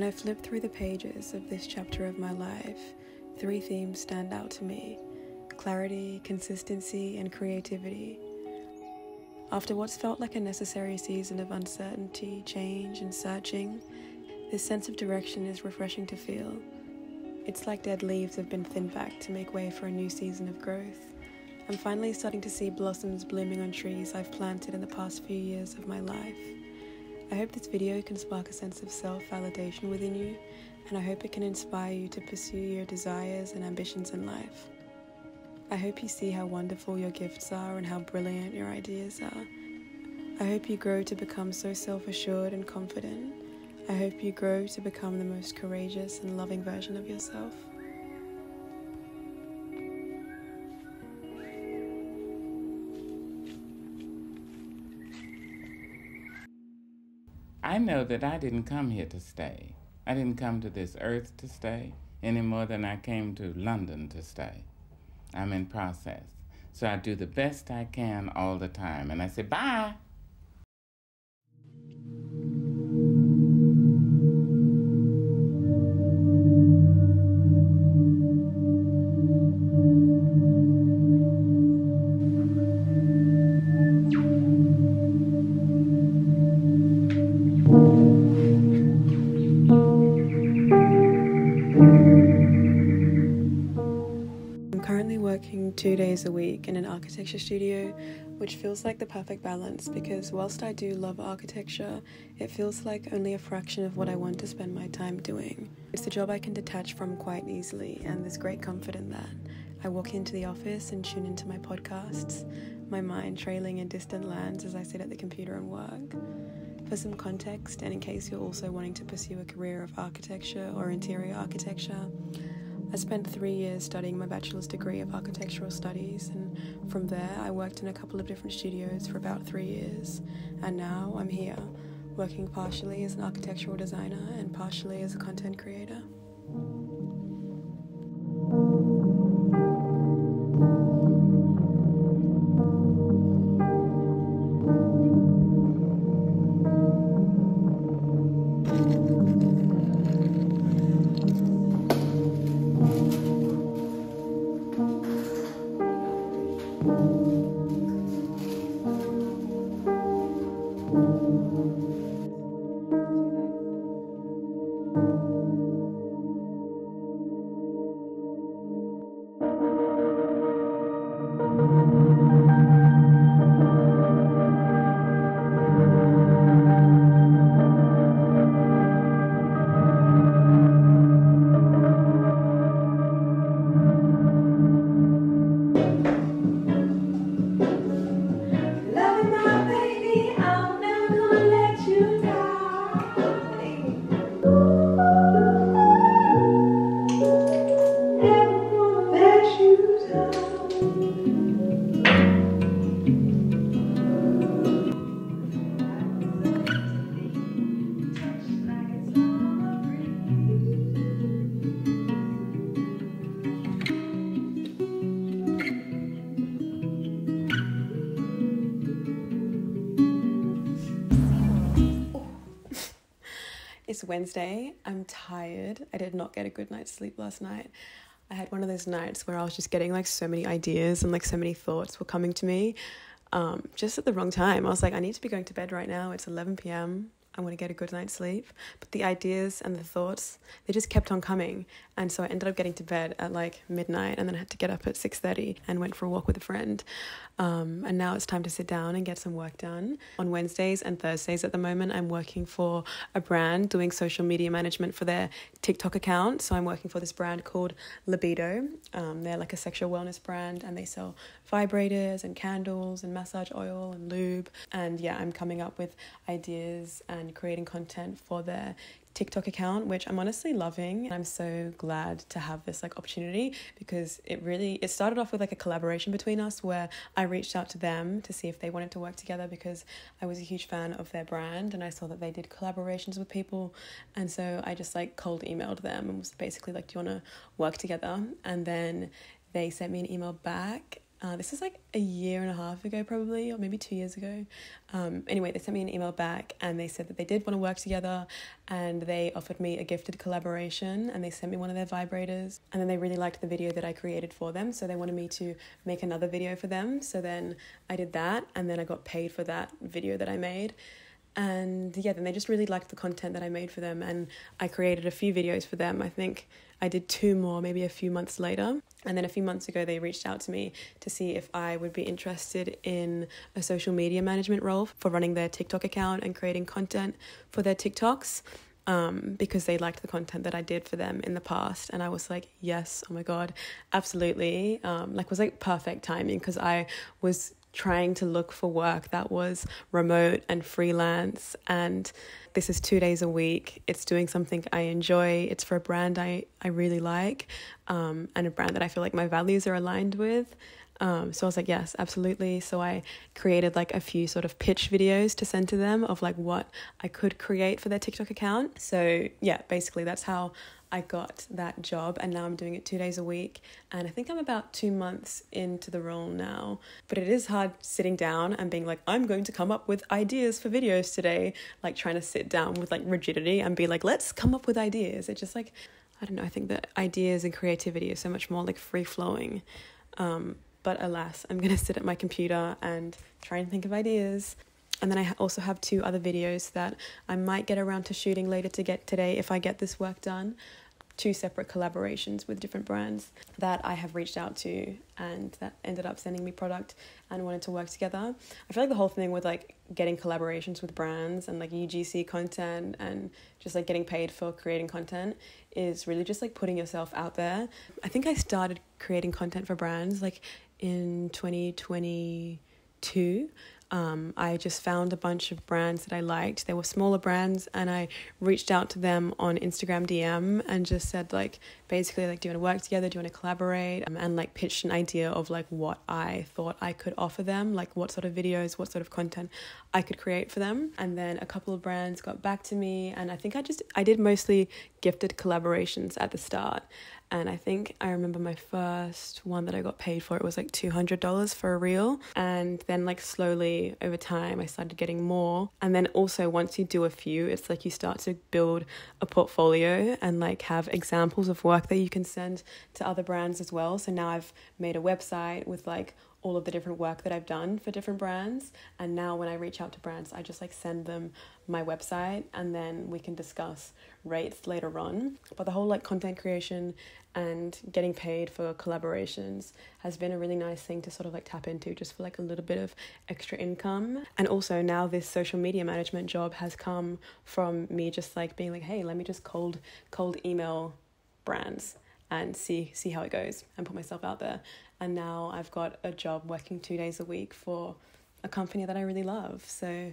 When I flip through the pages of this chapter of my life, three themes stand out to me clarity, consistency, and creativity. After what's felt like a necessary season of uncertainty, change, and searching, this sense of direction is refreshing to feel. It's like dead leaves have been thinned back to make way for a new season of growth. I'm finally starting to see blossoms blooming on trees I've planted in the past few years of my life. I hope this video can spark a sense of self validation within you, and I hope it can inspire you to pursue your desires and ambitions in life. I hope you see how wonderful your gifts are and how brilliant your ideas are. I hope you grow to become so self assured and confident. I hope you grow to become the most courageous and loving version of yourself. I know that I didn't come here to stay. I didn't come to this earth to stay any more than I came to London to stay. I'm in process. So I do the best I can all the time. And I say, bye. Two days a week in an architecture studio, which feels like the perfect balance because whilst I do love architecture, it feels like only a fraction of what I want to spend my time doing. It's a job I can detach from quite easily, and there's great comfort in that. I walk into the office and tune into my podcasts, my mind trailing in distant lands as I sit at the computer and work. For some context, and in case you're also wanting to pursue a career of architecture or interior architecture, I spent three years studying my bachelor's degree of architectural studies, and from there, I worked in a couple of different studios for about three years. And now I'm here, working partially as an architectural designer and partially as a content creator. Wednesday. I'm tired. I did not get a good night's sleep last night. I had one of those nights where I was just getting like so many ideas and like so many thoughts were coming to me um, just at the wrong time. I was like, I need to be going to bed right now. It's 11 p.m. I want to get a good night's sleep. But the ideas and the thoughts, they just kept on coming. And so I ended up getting to bed at like midnight and then I had to get up at 6.30 and went for a walk with a friend. Um, and now it's time to sit down and get some work done. On Wednesdays and Thursdays at the moment, I'm working for a brand doing social media management for their TikTok account. So I'm working for this brand called Libido. Um, they're like a sexual wellness brand and they sell vibrators and candles and massage oil and lube. And yeah, I'm coming up with ideas and creating content for their TikTok account, which I'm honestly loving. I'm so glad to have this like opportunity because it really it started off with like a collaboration between us where I reached out to them to see if they wanted to work together because I was a huge fan of their brand and I saw that they did collaborations with people and so I just like cold emailed them and was basically like do you want to work together and then they sent me an email back Uh, this is like a year and a half ago, probably, or maybe two years ago. Um, anyway, they sent me an email back and they said that they did want to work together and they offered me a gifted collaboration and they sent me one of their vibrators. And then they really liked the video that I created for them. So they wanted me to make another video for them. So then I did that and then I got paid for that video that I made and yeah then they just really liked the content that i made for them and i created a few videos for them i think i did two more maybe a few months later and then a few months ago they reached out to me to see if i would be interested in a social media management role for running their tiktok account and creating content for their tiktoks um, because they liked the content that I did for them in the past. And I was like, yes, oh my God, absolutely. Um, like, was like perfect timing because I was trying to look for work that was remote and freelance and this is two days a week it's doing something i enjoy it's for a brand i, I really like um, and a brand that i feel like my values are aligned with um, so I was like, yes, absolutely. So I created like a few sort of pitch videos to send to them of like what I could create for their TikTok account. So yeah, basically that's how I got that job and now I'm doing it two days a week. And I think I'm about two months into the role now. But it is hard sitting down and being like, I'm going to come up with ideas for videos today. Like trying to sit down with like rigidity and be like, let's come up with ideas. It just like, I don't know, I think that ideas and creativity is so much more like free flowing. Um, but alas, I'm going to sit at my computer and try and think of ideas. And then I also have two other videos that I might get around to shooting later to get today if I get this work done two separate collaborations with different brands that I have reached out to and that ended up sending me product and wanted to work together. I feel like the whole thing with like getting collaborations with brands and like UGC content and just like getting paid for creating content is really just like putting yourself out there. I think I started creating content for brands like in 2022 um, I just found a bunch of brands that I liked. They were smaller brands, and I reached out to them on Instagram DM and just said like, basically like, do you want to work together? Do you want to collaborate? Um, and like pitched an idea of like what I thought I could offer them, like what sort of videos, what sort of content I could create for them. And then a couple of brands got back to me, and I think I just I did mostly gifted collaborations at the start and I think I remember my first one that I got paid for it was like $200 for a reel. And then like slowly over time I started getting more. And then also once you do a few it's like you start to build a portfolio and like have examples of work that you can send to other brands as well. So now I've made a website with like all of the different work that I've done for different brands. And now when I reach out to brands, I just like send them my website and then we can discuss rates later on. But the whole like content creation and getting paid for collaborations has been a really nice thing to sort of like tap into just for like a little bit of extra income. And also now this social media management job has come from me just like being like, hey, let me just cold cold email brands and see see how it goes and put myself out there. And now I've got a job working 2 days a week for a company that I really love. So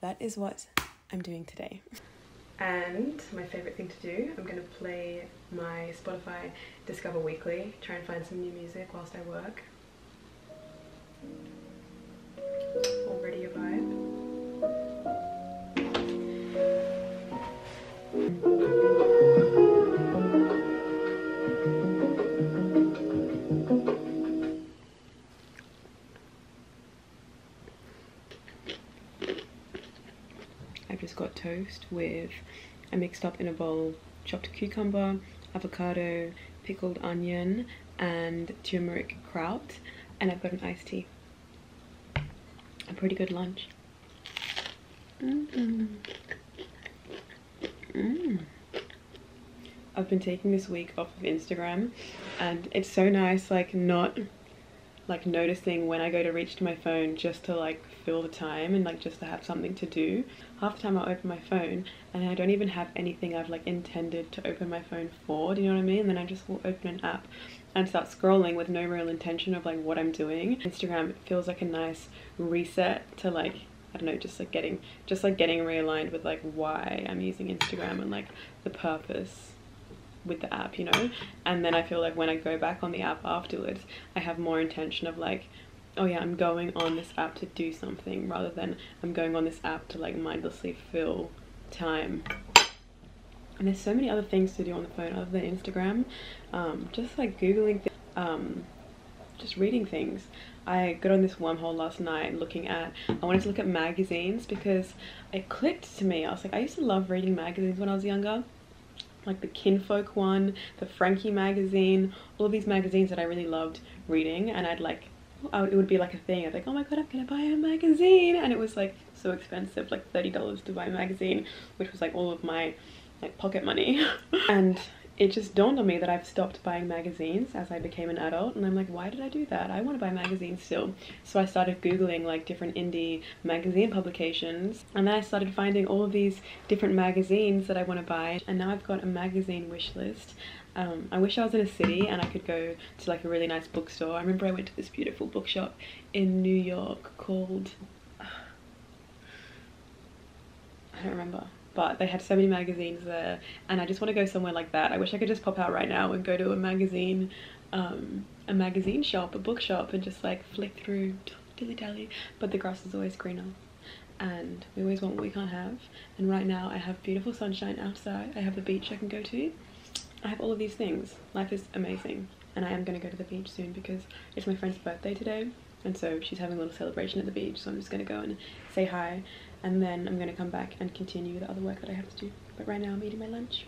that is what I'm doing today. And my favorite thing to do, I'm going to play my Spotify Discover Weekly, try and find some new music whilst I work. Toast with I mixed up in a bowl chopped cucumber, avocado, pickled onion, and turmeric kraut, and I've got an iced tea. A pretty good lunch. Mm -mm. Mm. I've been taking this week off of Instagram, and it's so nice, like, not like noticing when I go to reach to my phone just to like fill the time and like just to have something to do. Half the time I open my phone and I don't even have anything I've like intended to open my phone for, do you know what I mean? And then I just will open an app and start scrolling with no real intention of like what I'm doing. Instagram feels like a nice reset to like I don't know, just like getting just like getting realigned with like why I'm using Instagram and like the purpose with the app, you know? And then I feel like when I go back on the app afterwards, I have more intention of like, oh yeah, I'm going on this app to do something rather than I'm going on this app to like mindlessly fill time. And there's so many other things to do on the phone other than Instagram. Um, just like Googling, um, just reading things. I got on this wormhole last night looking at, I wanted to look at magazines because it clicked to me. I was like, I used to love reading magazines when I was younger. Like the Kinfolk one, the Frankie magazine, all of these magazines that I really loved reading. And I'd like, would, it would be like a thing. I'd like, oh my god, I'm gonna buy a magazine. And it was like so expensive, like $30 to buy a magazine, which was like all of my like pocket money. and it just dawned on me that I've stopped buying magazines as I became an adult and I'm like why did I do that I want to buy magazines still so I started googling like different indie magazine publications and then I started finding all of these different magazines that I want to buy and now I've got a magazine wish list um, I wish I was in a city and I could go to like a really nice bookstore. I remember I went to this beautiful bookshop in New York called I don't remember but they had so many magazines there and I just want to go somewhere like that. I wish I could just pop out right now and go to a magazine um, a magazine shop, a bookshop and just like flick through dilly dally. But the grass is always greener and we always want what we can't have. And right now I have beautiful sunshine outside, I have the beach I can go to, I have all of these things. Life is amazing and I am going to go to the beach soon because it's my friend's birthday today and so she's having a little celebration at the beach so I'm just going to go and say hi and then I'm going to come back and continue the other work that I have to do. But right now I'm eating my lunch.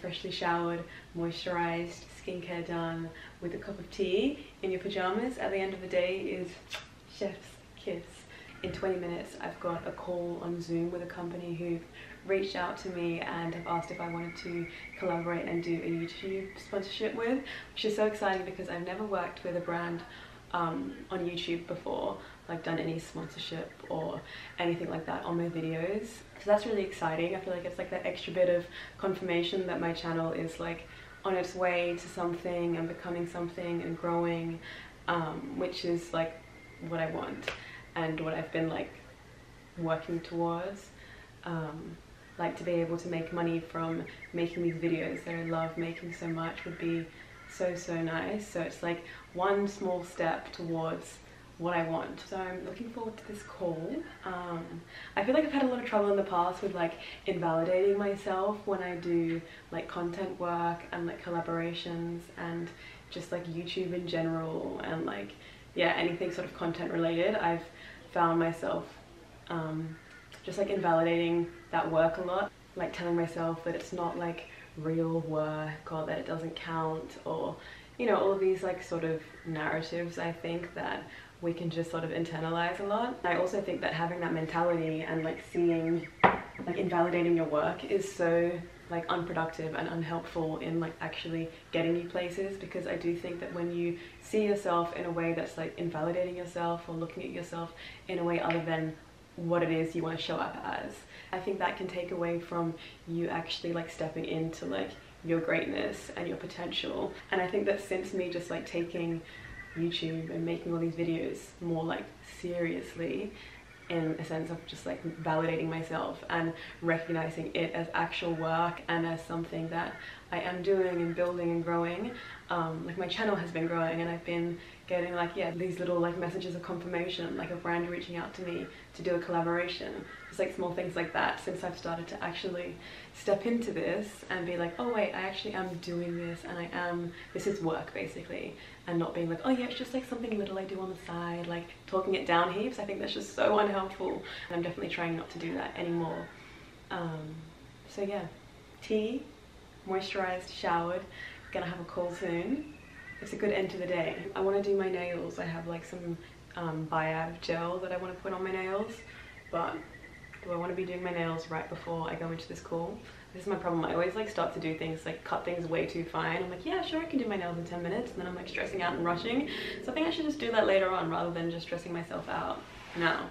Freshly showered, moisturized, skincare done with a cup of tea in your pajamas at the end of the day is chef's kiss. In 20 minutes, I've got a call on Zoom with a company who've reached out to me and have asked if I wanted to collaborate and do a YouTube sponsorship with, which is so exciting because I've never worked with a brand um, on YouTube before, like done any sponsorship or anything like that on my videos. So that's really exciting. I feel like it's like that extra bit of confirmation that my channel is like on its way to something and becoming something and growing, um, which is like what I want and what I've been like working towards. Um, like to be able to make money from making these videos that I love making so much would be so so nice so it's like one small step towards what I want. So I'm looking forward to this call. Um, I feel like I've had a lot of trouble in the past with like invalidating myself when I do like content work and like collaborations and just like YouTube in general and like yeah anything sort of content related. I've found myself um, just like invalidating that work a lot like telling myself that it's not like real work or that it doesn't count or you know all of these like sort of narratives I think that we can just sort of internalize a lot. I also think that having that mentality and like seeing like invalidating your work is so like unproductive and unhelpful in like actually getting you places because I do think that when you see yourself in a way that's like invalidating yourself or looking at yourself in a way other than what it is you want to show up as I think that can take away from you actually like stepping into like your greatness and your potential and I think that since me just like taking YouTube and making all these videos more like seriously in a sense of just like validating myself and recognizing it as actual work and as something that I am doing and building and growing. Um, like my channel has been growing and I've been getting like yeah these little like messages of confirmation like a brand reaching out to me to do a collaboration. It's like small things like that since I've started to actually step into this and be like oh wait I actually am doing this and I am this is work basically and not being like oh yeah it's just like something little I do on the side like talking it down heaps. I think that's just so unhelpful. And I'm definitely trying not to do that anymore. Um, so yeah. Tea moisturized showered gonna have a call soon it's a good end to the day I want to do my nails I have like some um, Biab gel that I want to put on my nails but do I want to be doing my nails right before I go into this call? This is my problem. I always like start to do things like cut things way too fine. I'm like, yeah, sure, I can do my nails in 10 minutes. And then I'm like stressing out and rushing. So I think I should just do that later on rather than just stressing myself out now.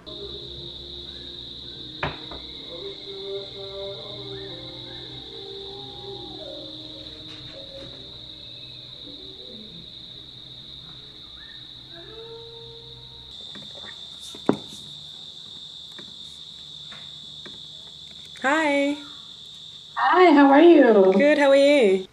Hi. Hi, how are you? Good, how are you?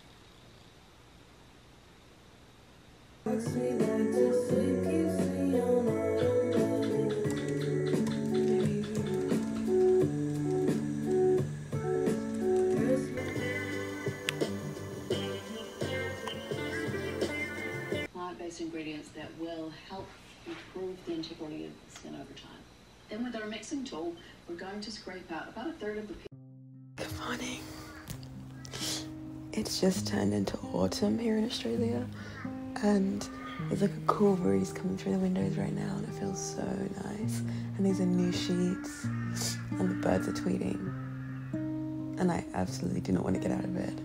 Plant-based ingredients that will help improve the integrity of the skin over time. Then with our mixing tool, we're going to scrape out about a third of the Good morning. It's just turned into autumn here in Australia, and there's like a cool breeze coming through the windows right now, and it feels so nice. And these are new sheets, and the birds are tweeting, and I absolutely do not want to get out of bed.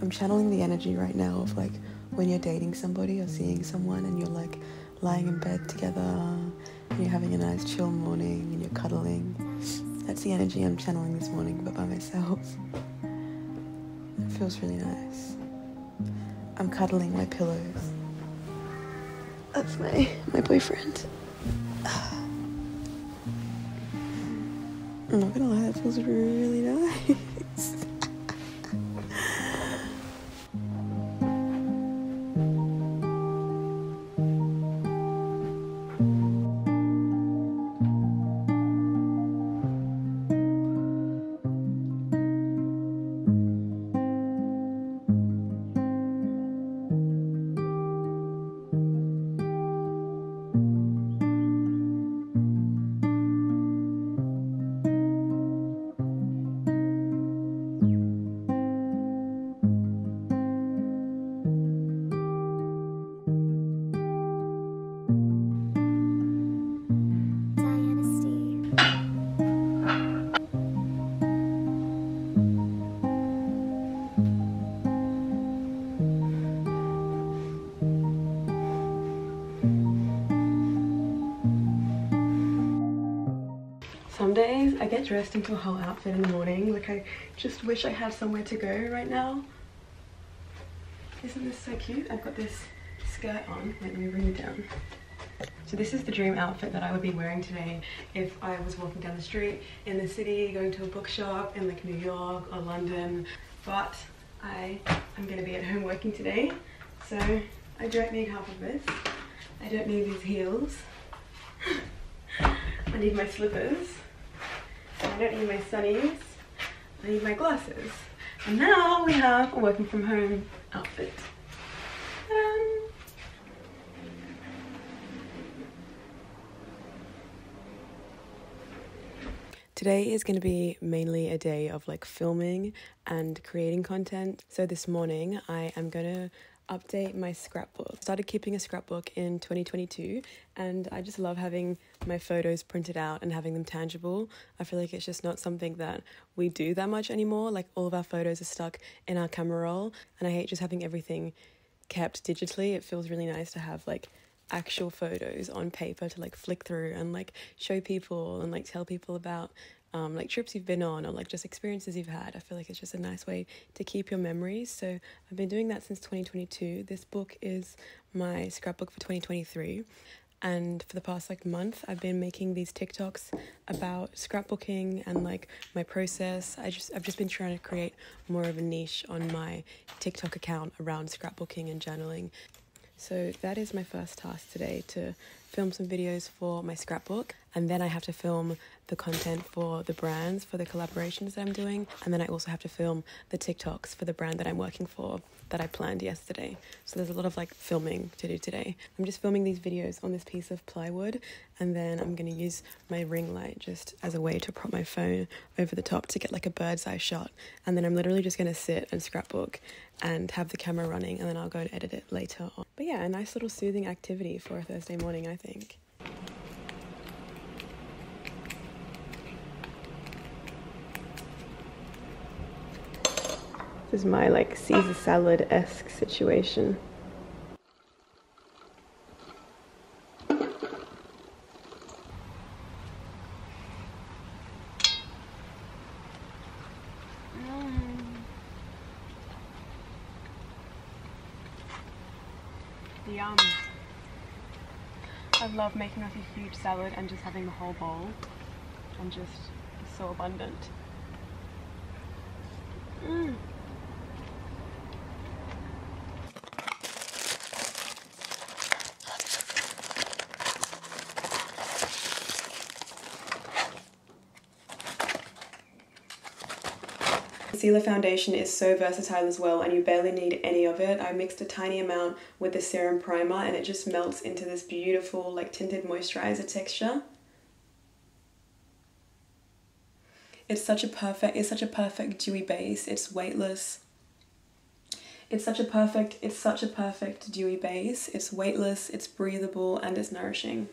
I'm channeling the energy right now of like when you're dating somebody or seeing someone, and you're like lying in bed together, and you're having a nice chill morning, and you're cuddling. That's the energy I'm channeling this morning, but by myself. Feels really nice. I'm cuddling my pillows. That's my my boyfriend. I'm not gonna lie, that feels really nice. dressed into a whole outfit in the morning. Like I just wish I had somewhere to go right now. Isn't this so cute? I've got this skirt on. Let me bring it down. So this is the dream outfit that I would be wearing today if I was walking down the street in the city, going to a bookshop in like New York or London. But I am gonna be at home working today. So I don't need half of this. I don't need these heels. I need my slippers. I don't need my sunnies. I need my glasses. And now we have a working from home outfit. Today is going to be mainly a day of like filming and creating content. So this morning I am going to update my scrapbook. Started keeping a scrapbook in 2022 and I just love having my photos printed out and having them tangible. I feel like it's just not something that we do that much anymore. Like all of our photos are stuck in our camera roll and I hate just having everything kept digitally. It feels really nice to have like actual photos on paper to like flick through and like show people and like tell people about um, like trips you've been on or like just experiences you've had. I feel like it's just a nice way to keep your memories. So I've been doing that since 2022. This book is my scrapbook for 2023. And for the past like month, I've been making these TikToks about scrapbooking and like my process. I just I've just been trying to create more of a niche on my TikTok account around scrapbooking and journaling. So that is my first task today to film some videos for my scrapbook and then I have to film the content for the brands for the collaborations that I'm doing and then I also have to film the TikToks for the brand that I'm working for that I planned yesterday. So there's a lot of like filming to do today. I'm just filming these videos on this piece of plywood and then I'm to use my ring light just as a way to prop my phone over the top to get like a bird's eye shot and then I'm literally just to sit and scrapbook and have the camera running and then I'll go and edit it later on. But yeah, a nice little soothing activity for a Thursday morning, I think. This is my like Caesar salad esque situation. Making like a huge salad and just having the whole bowl and just so abundant. Mm. Concealer foundation is so versatile as well and you barely need any of it. I mixed a tiny amount with the serum primer and it just melts into this beautiful like tinted moisturizer texture. It's such a perfect it's such a perfect dewy base. It's weightless. It's such a perfect it's such a perfect dewy base. It's weightless, it's breathable and it's nourishing.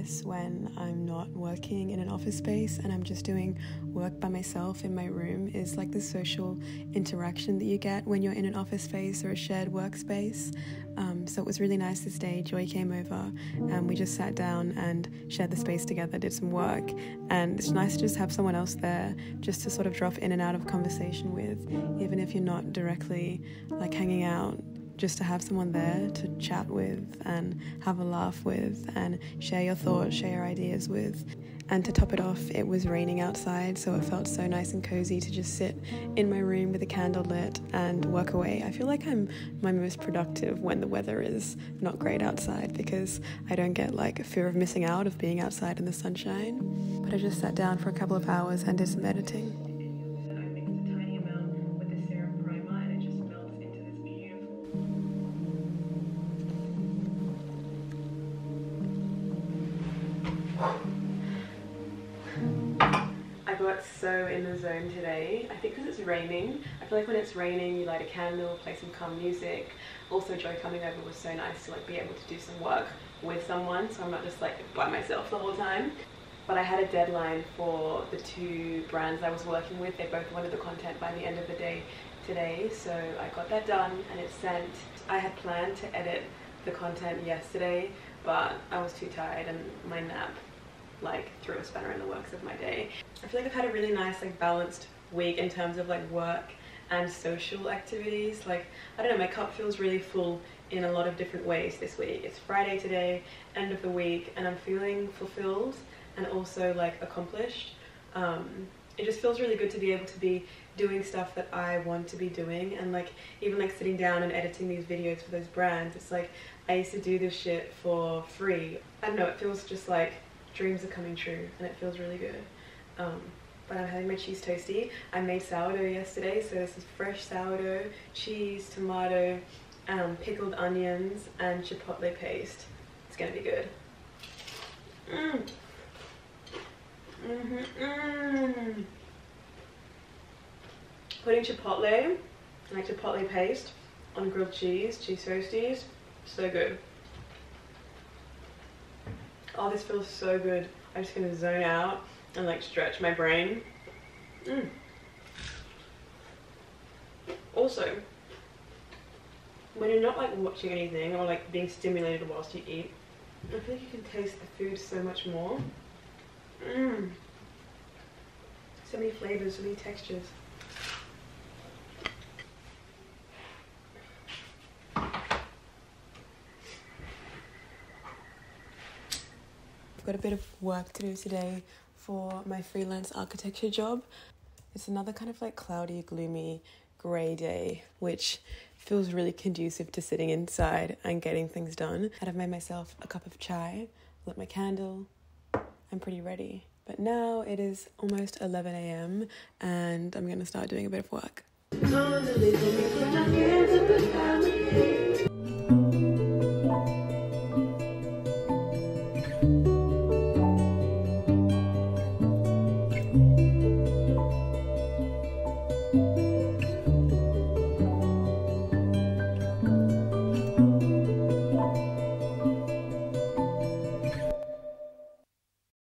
Miss when I'm not working in an office space and I'm just doing work by myself in my room is like the social interaction that you get when you're in an office space or a shared workspace. Um, so it was really nice this day. Joy came over and we just sat down and shared the space together, did some work, and it's nice to just have someone else there just to sort of drop in and out of conversation with, even if you're not directly like hanging out just to have someone there to chat with and have a laugh with and share your thoughts, share your ideas with. And to top it off, it was raining outside, so it felt so nice and cozy to just sit in my room with a candle lit and work away. I feel like I'm my most productive when the weather is not great outside because I don't get like a fear of missing out of being outside in the sunshine. But I just sat down for a couple of hours and did some editing. Today. I think because it's raining. I feel like when it's raining, you light a candle, play some calm music. Also, Joy coming over was so nice to like be able to do some work with someone, so I'm not just like by myself the whole time. But I had a deadline for the two brands I was working with. They both wanted the content by the end of the day today, so I got that done and it's sent. I had planned to edit the content yesterday, but I was too tired and my nap like threw a spanner in the works of my day. I feel like I've had a really nice like balanced week in terms of like work and social activities. Like I don't know, my cup feels really full in a lot of different ways this week. It's Friday today, end of the week, and I'm feeling fulfilled and also like accomplished. Um, it just feels really good to be able to be doing stuff that I want to be doing and like even like sitting down and editing these videos for those brands. It's like I used to do this shit for free. I don't know, it feels just like dreams are coming true and it feels really good. Um, but I'm having my cheese toasty. I made sourdough yesterday, so this is fresh sourdough, cheese, tomato, um, pickled onions, and chipotle paste. It's gonna be good. Mm. Mm-hmm. Mm. Putting chipotle, like chipotle paste, on grilled cheese, cheese toasties, so good. Oh, this feels so good. I'm just gonna zone out and like stretch my brain. Mm. Also, when you're not like watching anything or like being stimulated whilst you eat, I feel like you can taste the food so much more. Mmm. So many flavors, so many textures. I've got a bit of work to do today for my freelance architecture job. It's another kind of like cloudy, gloomy, grey day, which feels really conducive to sitting inside and getting things done. And I've made myself a cup of chai, lit my candle. I'm pretty ready. But now it is almost 11 a.m. and I'm gonna start doing a bit of work.